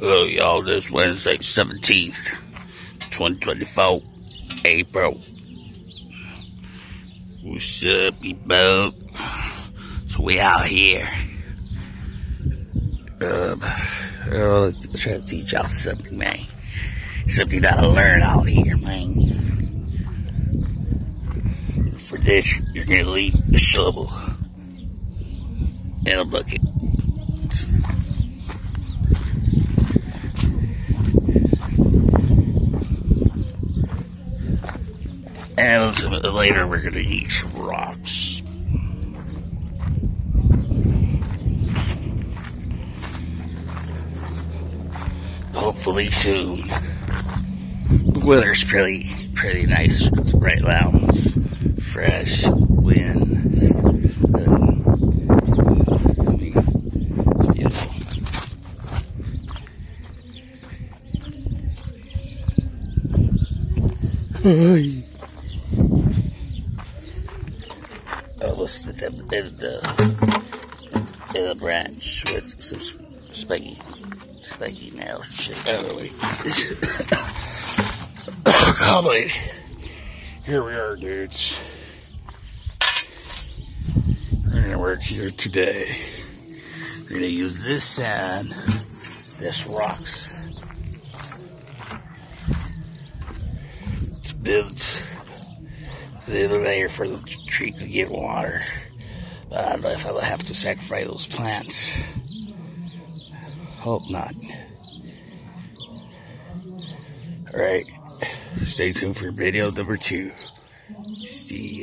Hello, y'all. This Wednesday, 17th, 2024, April. What's up, boat? So we out here. Um, oh, trying to teach y'all something, man. Something you gotta learn out here, man. For this, you're gonna leave a shovel and a bucket. And later we're gonna eat some rocks. Hopefully soon. The weather's pretty, pretty nice right now. Fresh winds. Um, it's beautiful. Hey. I was the, the, the, the branch with some spiky, spiky nails and shit. Anyway, oh, here we are, dudes. We're gonna work here today. We're gonna use this sand, this rocks, to build the layer for the tree to get water. But I don't know if I'll have to sacrifice those plants. Hope not. Alright. Stay tuned for video number two. See.